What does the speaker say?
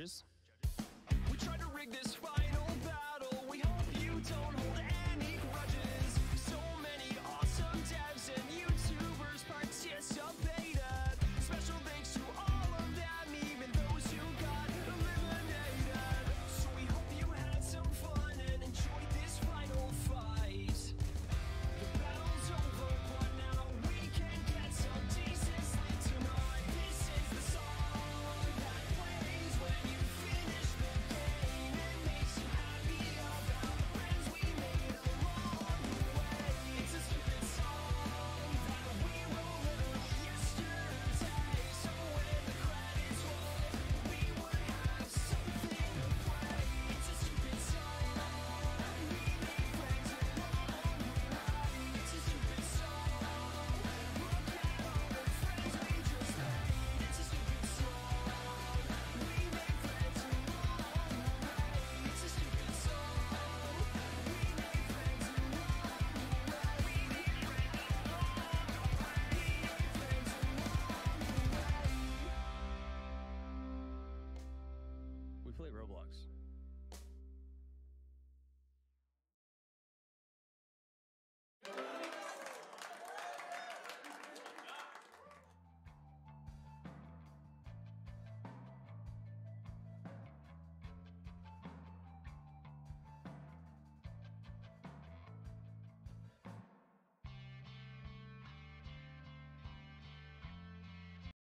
Charges.